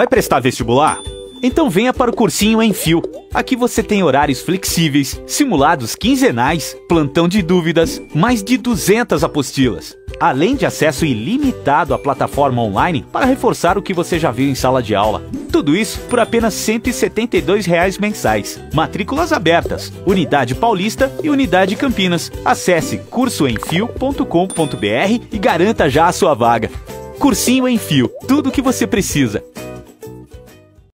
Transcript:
Vai prestar vestibular? Então venha para o cursinho em Fio. Aqui você tem horários flexíveis, simulados quinzenais, plantão de dúvidas, mais de 200 apostilas. Além de acesso ilimitado à plataforma online para reforçar o que você já viu em sala de aula. Tudo isso por apenas R$ 172 mensais. Matrículas abertas. Unidade Paulista e Unidade Campinas. Acesse cursoemfio.com.br e garanta já a sua vaga. Cursinho em Fio. Tudo o que você precisa.